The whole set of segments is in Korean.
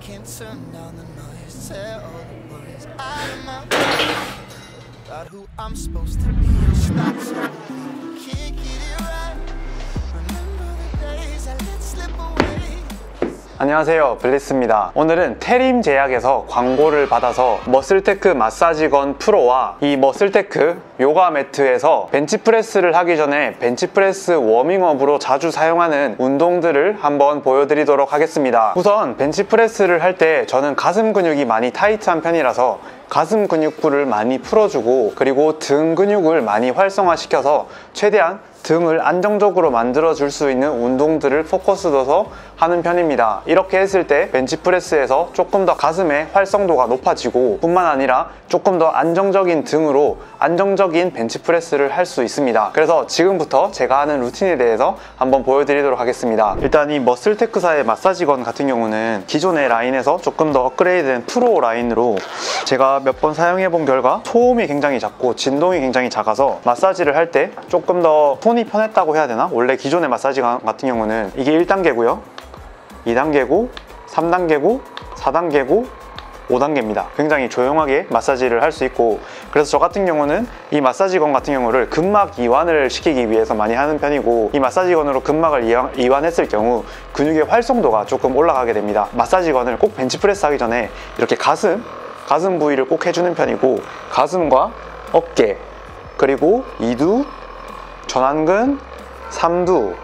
can't turn down the noise. Tear all the worries out of my about who I'm supposed to be. I'm stuck so. Can't get it right. 안녕하세요. 블리스입니다. 오늘은 테림 제약에서 광고를 받아서 머슬테크 마사지건 프로와 이 머슬테크 요가 매트에서 벤치프레스를 하기 전에 벤치프레스 워밍업으로 자주 사용하는 운동들을 한번 보여드리도록 하겠습니다. 우선 벤치프레스를 할 때 저는 가슴 근육이 많이 타이트한 편이라서 가슴 근육부를 많이 풀어주고 그리고 등 근육을 많이 활성화시켜서 최대한 등을 안정적으로 만들어 줄 수 있는 운동들을 포커스 둬서 하는 편입니다. 이렇게 했을 때 벤치프레스에서 조금 더 가슴의 활성도가 높아지고 뿐만 아니라 조금 더 안정적인 등으로 안정적인 벤치프레스를 할 수 있습니다. 그래서 지금부터 제가 하는 루틴에 대해서 한번 보여드리도록 하겠습니다. 일단 이 머슬테크사의 마사지건 같은 경우는 기존의 라인에서 조금 더 업그레이드된 프로 라인으로 제가 몇 번 사용해 본 결과 소음이 굉장히 작고 진동이 굉장히 작아서 마사지를 할 때 조금 더 손이 편했다고 해야 되나? 원래 기존의 마사지 같은 경우는 이게 1단계고요 2단계고 3단계고 4단계고 5단계입니다. 굉장히 조용하게 마사지를 할 수 있고 그래서 저 같은 경우는 이 마사지건 같은 경우를 근막 이완을 시키기 위해서 많이 하는 편이고 이 마사지건으로 근막을 이완, 이완했을 경우 근육의 활성도가 조금 올라가게 됩니다. 마사지건을 꼭 벤치프레스 하기 전에 이렇게 가슴 가슴 부위를 꼭 해주는 편이고 가슴과 어깨 그리고 이두 전완근, 삼두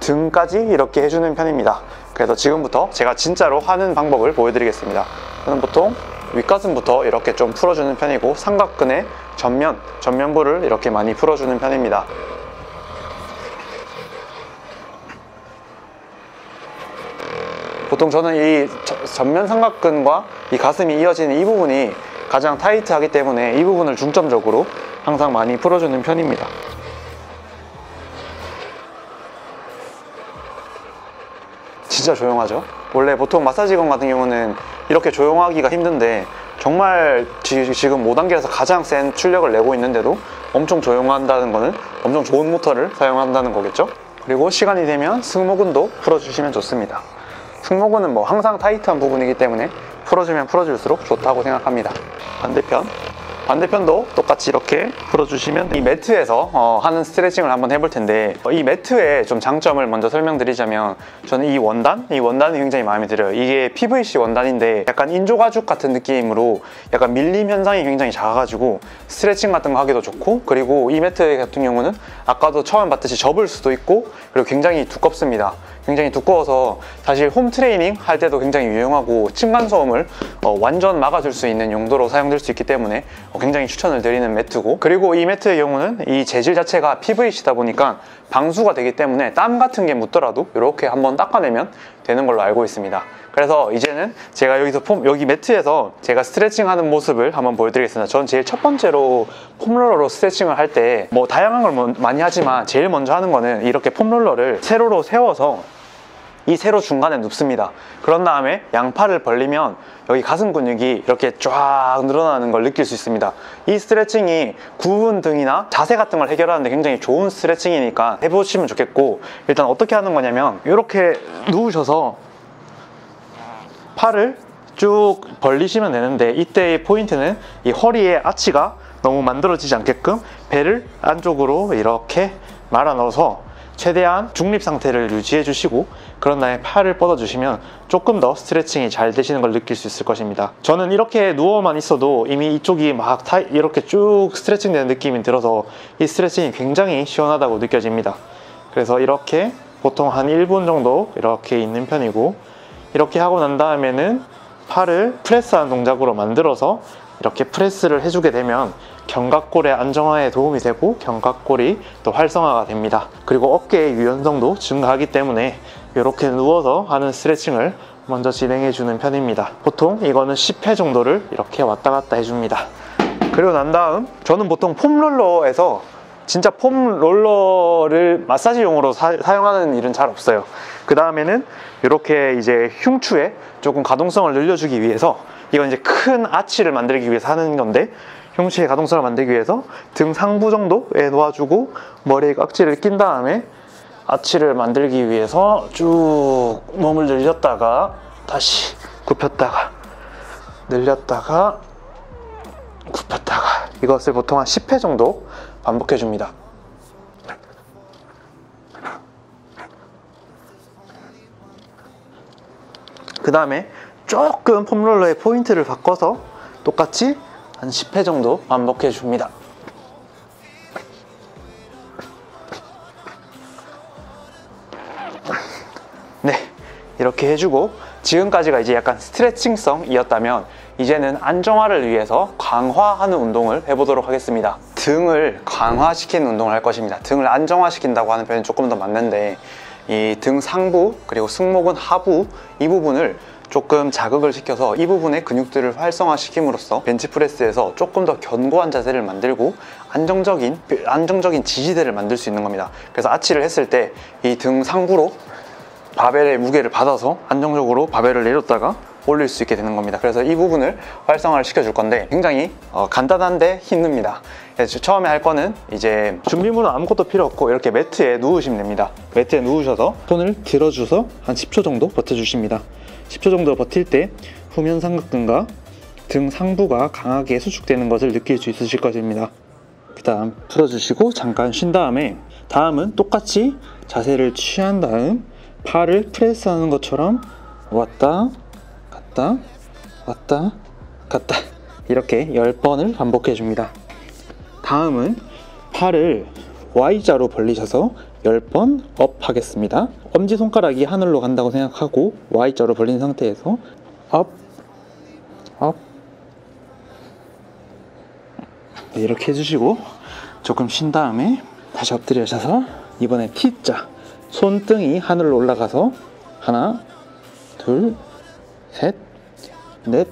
등까지 이렇게 해주는 편입니다. 그래서 지금부터 제가 진짜로 하는 방법을 보여드리겠습니다. 저는 보통 윗가슴부터 이렇게 좀 풀어주는 편이고 삼각근의 전면, 전면부를 이렇게 많이 풀어주는 편입니다. 보통 저는 이 저- 전면 삼각근과 이 가슴이 이어지는 이 부분이 가장 타이트하기 때문에 이 부분을 중점적으로 항상 많이 풀어주는 편입니다. 진짜 조용하죠? 원래 보통 마사지건 같은 경우는 이렇게 조용하기가 힘든데 정말 지, 지금 5단계에서 가장 센 출력을 내고 있는데도 엄청 조용한다는 거는 엄청 좋은 모터를 사용한다는 거겠죠? 그리고 시간이 되면 승모근도 풀어주시면 좋습니다. 승모근은 뭐 항상 타이트한 부분이기 때문에 풀어주면 풀어줄수록 좋다고 생각합니다. 반대편. 반대편도 똑같이 이렇게 풀어주시면 이 매트에서 어, 하는 스트레칭을 한번 해볼 텐데 어, 이 매트의 좀 장점을 먼저 설명드리자면 저는 이 원단? 이 원단이 굉장히 마음에 들어요. 이게 PVC 원단인데 약간 인조가죽 같은 느낌으로 약간 밀림 현상이 굉장히 작아가지고 스트레칭 같은 거 하기도 좋고 그리고 이 매트 같은 경우는 아까도 처음 봤듯이 접을 수도 있고 그리고 굉장히 두껍습니다 굉장히 두꺼워서 사실 홈 트레이닝 할 때도 굉장히 유용하고 층간 소음을 어, 완전 막아줄 수 있는 용도로 사용될 수 있기 때문에 어, 굉장히 추천을 드리는 매트고 그리고 이 매트의 경우는 이 재질 자체가 PVC다 보니까 방수가 되기 때문에 땀 같은 게 묻더라도 이렇게 한번 닦아내면 되는 걸로 알고 있습니다. 그래서 이제는 제가 여기서 폼, 여기 매트에서 제가 스트레칭 하는 모습을 한번 보여드리겠습니다. 전 제일 첫 번째로 폼롤러로 스트레칭을 할 때 뭐 다양한 걸 뭐- 많이 하지만 제일 먼저 하는 거는 이렇게 폼롤러를 세로로 세워서 이 세로 중간에 눕습니다. 그런 다음에 양팔을 벌리면 여기 가슴 근육이 이렇게 쫙 늘어나는 걸 느낄 수 있습니다. 이 스트레칭이 구분 등이나 자세 같은 걸 해결하는데 굉장히 좋은 스트레칭이니까 해보시면 좋겠고 일단 어떻게 하는 거냐면 이렇게 누우셔서 팔을 쭉 벌리시면 되는데 이때의 포인트는 이 허리의 아치가 너무 만들어지지 않게끔 배를 안쪽으로 이렇게 말아 넣어서 최대한 중립 상태를 유지해 주시고 그런 다음에 팔을 뻗어 주시면 조금 더 스트레칭이 잘 되시는 걸 느낄 수 있을 것입니다 저는 이렇게 누워만 있어도 이미 이쪽이 막 타- 이렇게 쭉 스트레칭 되는 느낌이 들어서 이 스트레칭이 굉장히 시원하다고 느껴집니다 그래서 이렇게 보통 한 1분 정도 이렇게 있는 편이고 이렇게 하고 난 다음에는 팔을 프레스하는 동작으로 만들어서 이렇게 프레스를 해주게 되면 견갑골의 안정화에 도움이 되고 견갑골이 또 활성화가 됩니다. 그리고 어깨의 유연성도 증가하기 때문에 이렇게 누워서 하는 스트레칭을 먼저 진행해 주는 편입니다. 보통 이거는 10회 정도를 이렇게 왔다 갔다 해줍니다. 그리고 난 다음 저는 보통 폼롤러에서 진짜 폼 롤러를 마사지용으로 사, 용하는 일은 잘 없어요. 그 다음에는 이렇게 이제 흉추에 조금 가동성을 늘려주기 위해서 이건 이제 큰 아치를 만들기 위해서 하는 건데 흉추의 가동성을 만들기 위해서 등 상부 정도에 놓아주고 머리에 깍지를 낀 다음에 아치를 만들기 위해서 쭉 몸을 늘렸다가 다시 굽혔다가 늘렸다가 굽혔다가 이것을 보통 한 10회 정도 반복해 줍니다. 그 다음에 조금 폼롤러의 포인트를 바꿔서 똑같이 한 10회 정도 반복해 줍니다. 이렇게 해주고 지금까지가 이제 약간 스트레칭성이었다면 이제는 안정화를 위해서 강화하는 운동을 해보도록 하겠습니다. 등을 강화시키는 운동을 할 것입니다. 등을 안정화시킨다고 하는 표현이 조금 더 맞는데 이 등 상부 그리고 승모근 하부 이 부분을 조금 자극을 시켜서 이 부분의 근육들을 활성화시킴으로써 벤치프레스에서 조금 더 견고한 자세를 만들고 안정적인 안정적인 지지대를 만들 수 있는 겁니다. 그래서 아치를 했을 때 이 등 상부로 바벨의 무게를 받아서 안정적으로 바벨을 내렸다가 올릴 수 있게 되는 겁니다. 그래서 이 부분을 활성화를 시켜줄 건데 굉장히 어, 간단한데 힘듭니다. 처음에 할 거는 이제 준비물은 아무것도 필요 없고 이렇게 매트에 누우시면 됩니다. 매트에 누우셔서 손을 들어줘서 한 10초 정도 버텨주십니다. 10초 정도 버틸 때 후면 삼각근과 등 상부가 강하게 수축되는 것을 느낄 수 있으실 것입니다. 그 다음 풀어주시고 잠깐 쉰 다음에 다음은 똑같이 자세를 취한 다음 팔을 프레스하는 것처럼 왔다 갔다 왔다 갔다 이렇게 10번을 반복해 줍니다. 다음은 팔을 Y자로 벌리셔서 10번 up 하겠습니다. 엄지손가락이 하늘로 간다고 생각하고 Y자로 벌린 상태에서 up, up 네, 이렇게 해주시고 조금 쉰 다음에 다시 엎드려셔서 이번에 T자 손등이 하늘로 올라가서 하나 둘 셋, 넷,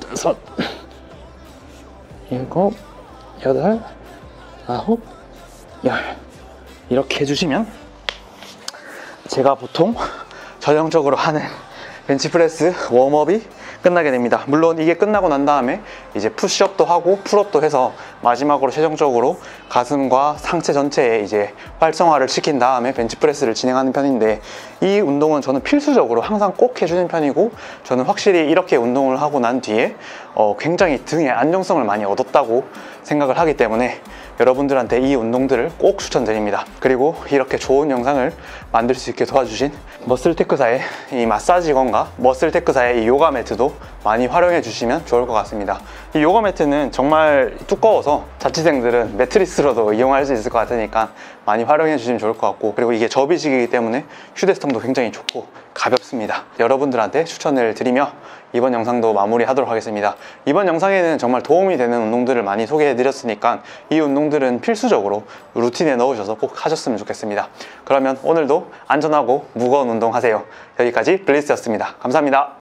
다섯, 일곱, 여덟, 아홉, 열. 이렇게 해주시면 제가 보통 전형적으로 하는 벤치프레스 웜업이 끝나게 됩니다. 물론 이게 끝나고 난 다음에 이제 푸시업도 하고 풀업도 해서 마지막으로 최종적으로 가슴과 상체 전체에 이제 활성화를 시킨 다음에 벤치프레스를 진행하는 편인데 이 운동은 저는 필수적으로 항상 꼭 해주는 편이고 저는 확실히 이렇게 운동을 하고 난 뒤에 어, 굉장히 등에 안정성을 많이 얻었다고 생각을 하기 때문에 여러분들한테 이 운동들을 꼭 추천드립니다. 그리고 이렇게 좋은 영상을 만들 수 있게 도와주신 머슬테크사의 이 마사지건 과 머슬테크사의 이 요가 매트도 많이 활용해 주시면 좋을 것 같습니다. 이 요가 매트는 정말 두꺼워서 자취생들은 매트리스로도 이용할 수 있을 것 같으니까 많이 활용해 주시면 좋을 것 같고 그리고 이게 접이식이기 때문에 휴대성도 굉장히 좋고 가볍습니다. 여러분들한테 추천을 드리며 이번 영상도 마무리하도록 하겠습니다. 이번 영상에는 정말 도움이 되는 운동들을 많이 소개해 드렸으니까 이 운동들은 필수적으로 루틴에 넣으셔서 꼭 하셨으면 좋겠습니다. 그러면 오늘도 안전하고 무거운 운동 하세요. 여기까지 블리스였습니다. 감사합니다.